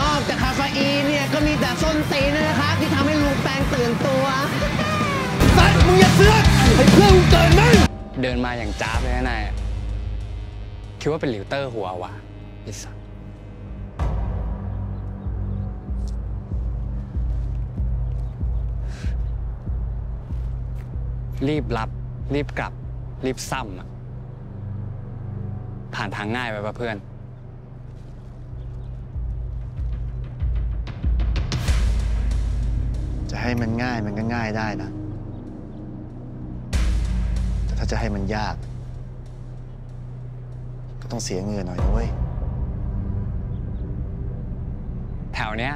นอกจากคาเฟอีนเนี่ยก็มีแต่ส้นตีนนะครับ ที่ทำให้ลุงแปงตื่นตัวสัตว์มึงอย่าเสือกให้เพื่อนมึงเกินมั้งเดินมาอย่างจ้าบเลยนะนายคิดว่าเป็นหลิวเตอร์หัววะไอ้สัสรีบรับ รีบกลับ รีบซ้ำอะผ่านทางง่ายไปปะเพื่อน จะให้มันง่ายมันก็ง่ายได้นะ แต่ถ้าจะให้มันยาก ก็ต้องเสียเงินหน่อยนะเว้ย แถวเนี้ย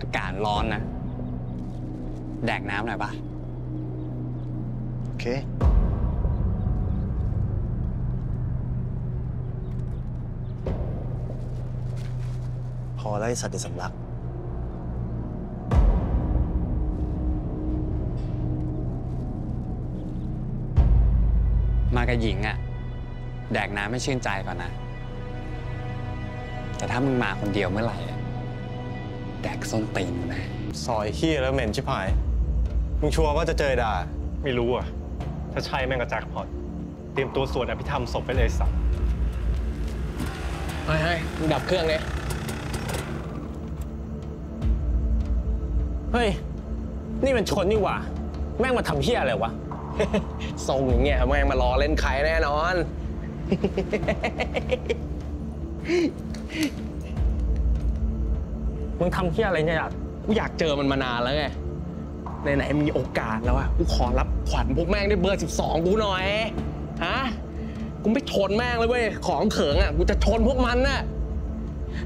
อากาศร้อนนะ แดกน้ำหน่อยปะโอเคพอแล้วไอ้สัตว์เดสำลัก กับหญิงอะแดกน้ำไม่ชื่นใจก่อนนะ แต่ถ้ามึงมาคนเดียวเมื่อไหร่อะแดกส้นตีนกูแน่ซอยเฮียแล้วเหม็นชิบหาย มึงชัวร์ว่าจะเจอด่า ไม่รู้อะ ถ้าใช่แม่งก็แจ็คพอตเตรียมตัวสวดอภิธรรมศพไปเลยสัตว์เฮ้ยเฮ้ยมึงดับเครื่องเลยเฮ้ย นี่มันชนนี่หว่า แม่งมาทำเฮี้ยอะไรวะ ทรงอย่างเงี้ยแม่งมารอเล่นใครแน่นอน มึงทำเฮี้ยอะไรเนี่ยกูอยากเจอมันมานานแล้วไงไหนๆมีโอกาสแล้วอะกูขอรับขวัญพวกแม่งด้วยเบอร์ 12 กูหน่อย ฮะ กูไม่ชนแม่งเลยเว้ย ของเถิงอะกูจะชนพวกมันน่ะ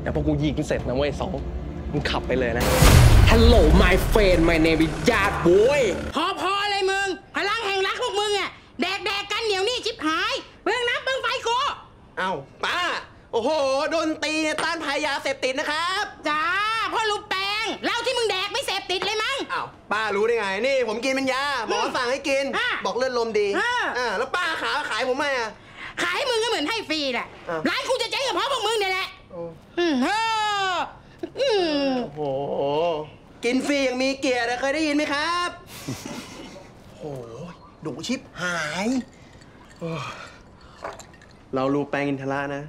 เดี๋ยวพอกูยิงเสร็จนะเว้ยสองมึงขับไปเลยนะ Hello my friend my name is ญาติ boy พอพอ เอ้าป้า โอ้โห โดนตีเนี่ยต้านภัยยาเสพติดนะครับ จ้าพ่อลูกแปงเหล้าที่มึงแดกไม่เสพติดเลยมั้ง อ้าวป้ารู้ได้ไง นี่ผมกินเป็นยาหมอสั่งให้กิน อะบอกเลือดลมดีอะ อ่าแล้วป้าขายขายผมไหมอะ ขายมึงก็เหมือนให้ฟรีแหละอะ ร้านกูจะเจ๊งกับเพราะพวกมึงเนี่ยแหละอืมเฮ้ออืมโอ้โห กินฟรีอย่างมีเกียรติอะเคยได้ยินไหมครับ โอ้ยดูชิปหายโอ้ย เรารูแปลงอินทระนะ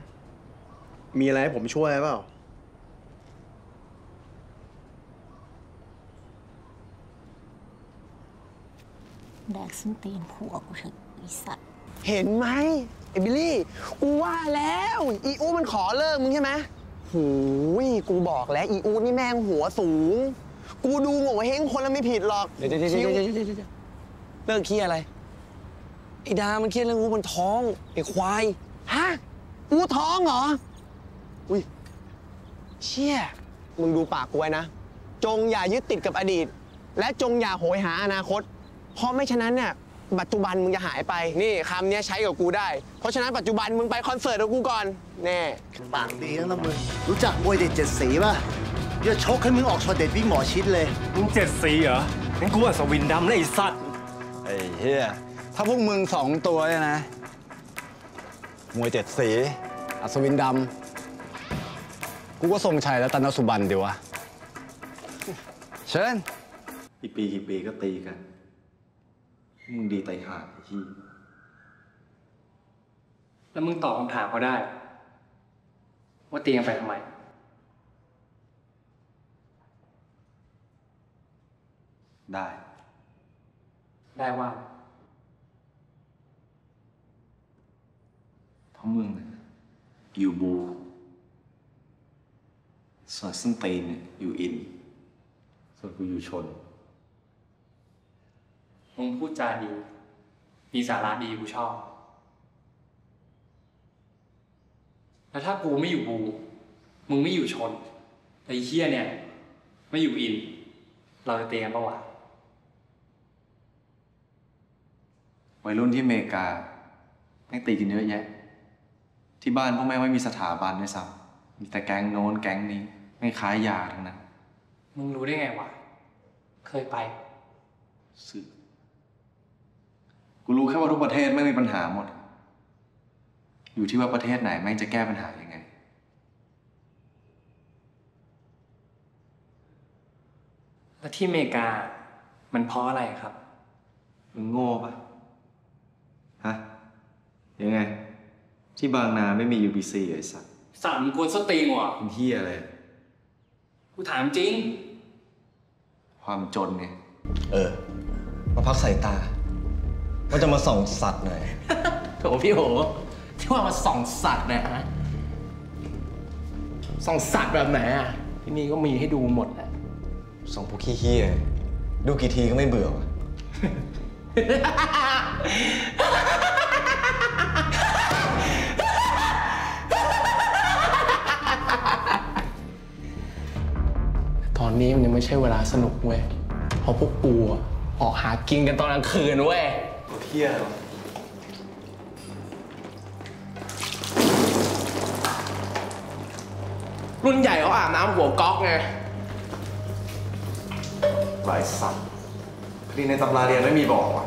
มีอะไรให้ผมช่วยเปล่า แดกส้นตีนผัวกูเถอะไอีสัตว์เห็นไหมไอ้บิลลี่ กูว่าแล้ว อีอูมันขอเลิกมึงใช่ไหมหูยกูบอกแล้ว อีอูนี่แม่งหัวสูง กูดูโง่เฮงคนแล้วไม่ผิดหรอก เดี๋ยวเดี๋ยวเดี๋ยวเดี๋ยวเดี๋ยวเดี๋ยวเลิกเครียดอะไร ไอ้ดา มันเครียดเรื่องงูบนท้อง ไอ้ควาย ฮะอูท้องเหรอ อุ้ย เชี่ย มึงดูปากกูไว้นะ จงอย่ายึดติดกับอดีต และจงอย่าโหยหาอนาคต เพราะไม่ฉะนั้นเนี่ยปัจจุบันมึงจะหายไป นี่คำเนี้ยใช้กับกูได้ เพราะฉะนั้นปัจจุบันมึงไปคอนเสิร์ตกับกูก่อน แน่ปากดีนะมึง รู้จักมวยเด็ดเจ็ดสีป่ะเดี๋ยวชกให้มึงออกช็อตเด็ดวิ่งหมอชิดเลย มึงเจ็ดสีเหรองั้นกูอัศวินดำนะไอ้สัตว์ ไอ้เฮียถ้าพวกมึงสองตัวเนี่ยนะ มวยเจ็ดสี อัศวินดำ กูก็ทรงชัยและตันสุบันดีวะ เชิญกี่ปีกี่ปีก็ตีกัน มึงดีไตายหาไอ้ที่แล้วมึงตอบคำถามเขาได้ ว่าตีกันไปทำไม ได้ ได้ว่า เพราะมึงน่ะอยู่บู ส่วนส้นตีนเนี่ยอยู่อิน ส่วนกูอยู่ชน มึงพูดจาดี มีสาระดีกูชอบ แล้วถ้ากูไม่อยู่บู มึงไม่อยู่ชนไอ้เฮี้ยเนี่ย ไม่อยู่อิน เราจะเตีกันปะวะวัยรุ่นที่อเมริกาแม่งตีกันเยอะแยะ ที่บ้านพวกแม่งไม่มีสถาบันด้วยซ้ำมีแต่แก๊งโน้นแก๊งนี้ไม่งขายยาทั้งนั้น มึงรู้ได้ไงวะ เคยไปสึกกูรู้แค่ว่าทุกประเทศไม่งมีปัญหาหมด อยู่ที่ว่าประเทศไหนแม่งจะแก้ปัญหายังไง แล้วที่อเมริกา มันเพราะอะไรครับ มึงโง่ปะฮะยังไง ที่บางนาไม่มี UBC ไอ้สัสสามกวนสตรีงว่ะเป็นเฮียอะไร กูถามจริง ความจนไงเออ มาพักสายตา ว่าจะมาส่องสัตว์หน่อย โถพี่โหที่ว่ามาส่องสัตว์เนี่ยฮะส่องสัตว์แบบไหนอะ ที่นี่ก็มีให้ดูหมดแหละส่องพวกขี้เฮียดูกี่ทีก็ไม่เบื่อว่ะ นนี้มันยังไม่ใช่เวลาสนุกเว้ยเพราะพวกกูอะออกหากินกันตอนกลางคืนเว้ยเฮียเหรอรุ่นใหญ่เขาอาบน้ำหัวก๊อกไงหลายสัตว์คดีในตำราเรียนไม่มีบอกว่ะ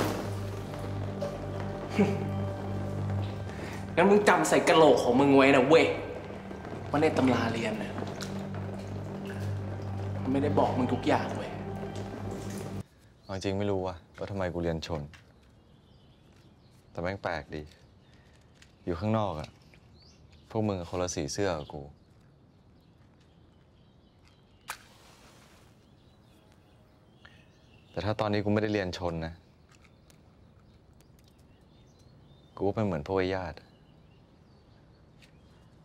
งั้นมึงจำใส่กระโหลกของมึงไว้นะเว้ยว่าในตำราเรียนน่ะมัน ไม่ได้บอกมึงทุกอย่างเว้ยเอาจริงไม่รู้ว่ะว่าทำไมกูเรียนชน แต่แม่งแปลกดี อยู่ข้างนอกอะพวกมึงคนละสีเสื้อกับกู แต่ถ้าตอนนี้กูไม่ได้เรียนชนนะ กูเป็นเหมือนพวกญาติ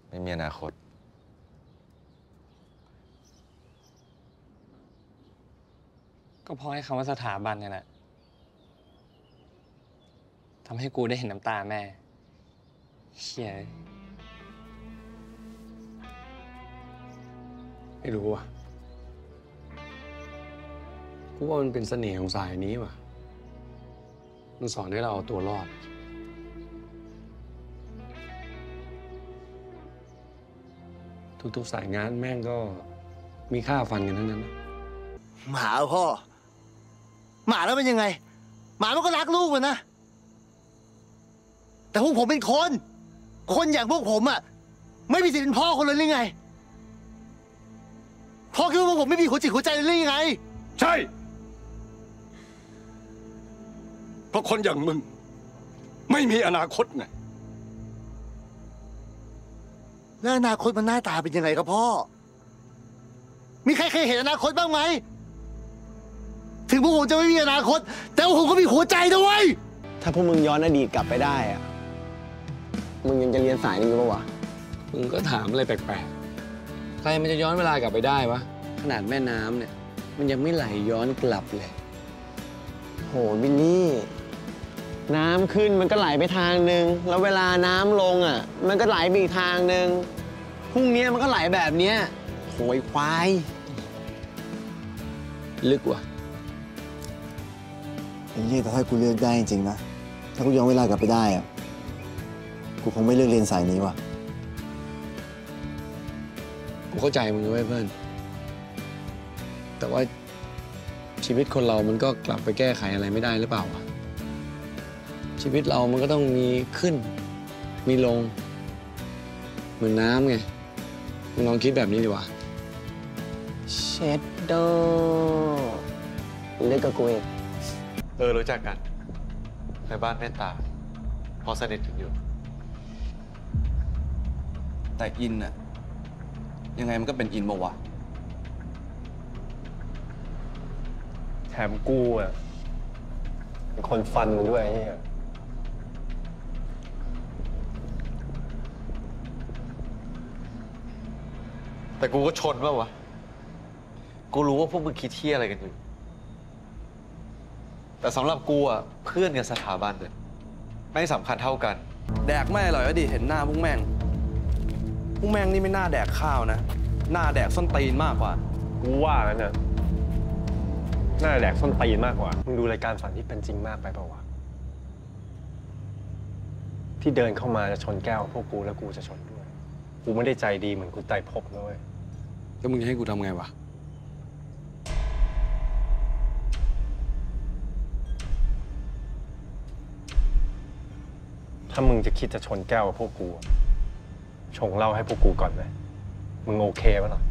ไม่มีอนาคต ก็เพราะให้คำว่าสถาบันเนี่ยแหละทำให้กูได้เห็นน้ำตาแม่เฮียไม่รู้อะกูว่ามันเป็นเสน่ห์ของสายนี้ว่ะ มันสอนให้เราเอาตัวรอด ทุกๆสายงานแม่งก็มีค่าฟันกันทั้งนั้นนะหมาเหรอพ่อ หมาแล้วเป็นยังไง หมามันก็รักลูกมันนะ แต่พวกผมเป็นคน คนอย่างพวกผมอะไม่มีสิทธิ์เป็นพ่อคนเลยหรือไง พ่อคิดว่าพวกผมไม่มีหัวจิตหัวใจเลยหรือยังไง ใช่ เพราะคนอย่างมึง ไม่มีอนาคตไง แล้วอนาคตมันหน้าตาเป็นยังไงครับพ่อ มีใครเคยเห็นอนาคตบ้างไหม ถึงพวกผมจะไม่มีอนาคต แต่ว่าผมก็มีหัวใจด้วยถ้าพวกมึงย้อนอดีตกลับไปได้อะมึงยังจะเรียนสายนี้ปะวะ มึงก็ถามอะไรแปลกๆ ใครมันจะย้อนเวลากลับไปได้วะ ขนาดแม่น้ำเนี่ย มันยังไม่ไหลย้อนกลับเลย โหบิลลี่ น้ำขึ้นมันก็ไหลไปทางหนึ่งแล้วเวลาน้ำลงอะ มันก็ไหลไปอีกทางหนึ่งพรุ่งนี้มันก็ไหลแบบเนี้ยโหยควาย ลึกว่ะไอ้ เหี้ยแต่ถ้ากูเลือกได้จริงๆนะ ถ้ากูย้อนเวลากลับไปได้อะกูคงไม่เลือกเรียนสายนี้ว่ะ กูเข้าใจมึงด้วยเพื่อน แต่ว่าชีวิตคนเรามันก็กลับไปแก้ไขอะไรไม่ได้หรือเปล่าวะ ชีวิตเรามันก็ต้องมีขึ้น มีลง เหมือนน้ำไง มึงลองคิดแบบนี้ดีกว่า เชดโดเล็กกับกูเอง เออรู้จักกันในบ้านเมตตา พอสนิทกันอยู่ แต่อินอะยังไงมันก็เป็นอินมาวะ แถมกูอะเป็นคนฟันมึงด้วยไอ้เหี้ยแต่กูก็ชนป่าวะ กูรู้ว่าพวกมึงคิดเที่ยอะไรกันอยู่ แต่สำหรับกูอะเพื่อนกับสถาบันเนี่ยไม่สำคัญเท่ากัน แดกไม่อร่อยก็ดิเห็นหน้าพวกแม่งพวกแม่งนี่ไม่น่าแดกข้าวนะ หน้าแดกส้นตีนมากกว่า กูว่าแล้วเนี่ยน่าจะแดกส้นตีนมากกว่ามึงดูรายการฝันที่เป็นจริงมากไปเปล่าวะที่เดินเข้ามาจะชนแก้วพวกกูแล้วกูจะชนด้วย กูไม่ได้ใจดีเหมือนกูใจพบนะเลยแล้วมึงจะให้กูทำไงวะ ถ้ามึงจะคิดจะชนแก้วกับพวกกู ชงเหล้าให้พวกกูก่อนไหมมึงโอเคปะล่ะ